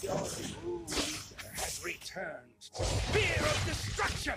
Your food has returned. Fear of destruction!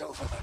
over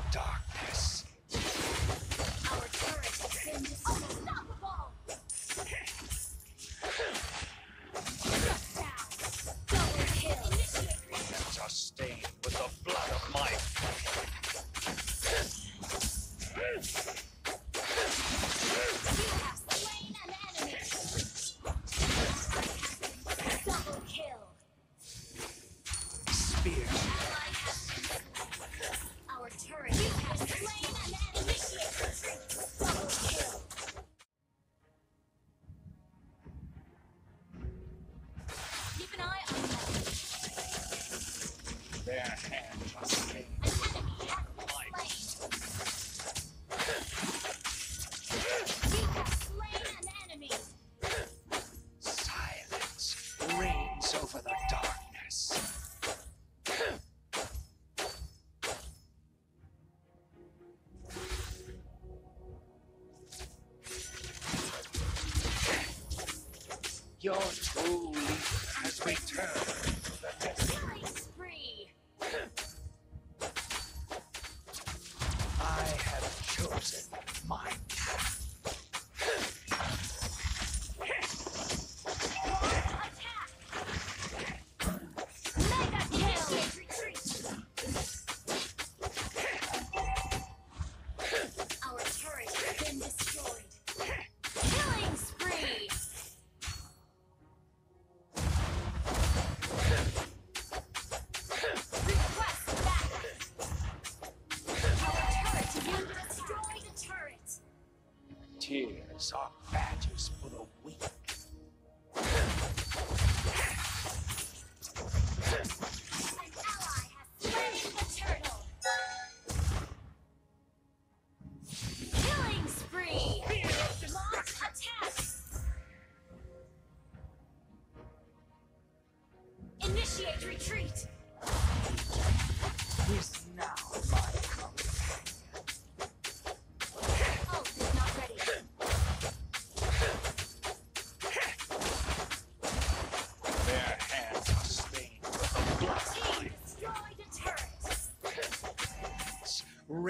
Your true leader has returned. Killing spree! I have chosen my path. Mega kill! Our turret has been destroyed.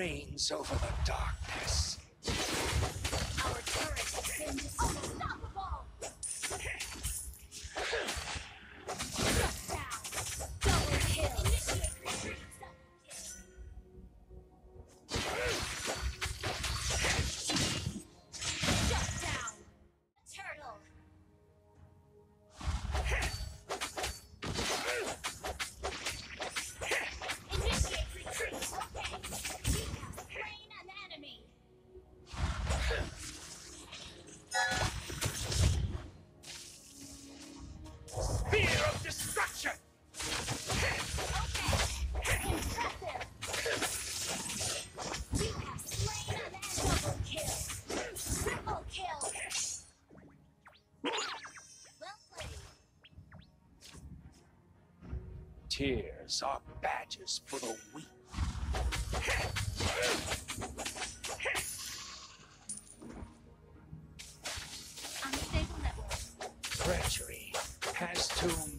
reigns over the dark. tears are badges for the weak. Treachery has to.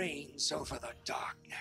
Reigns over the darkness.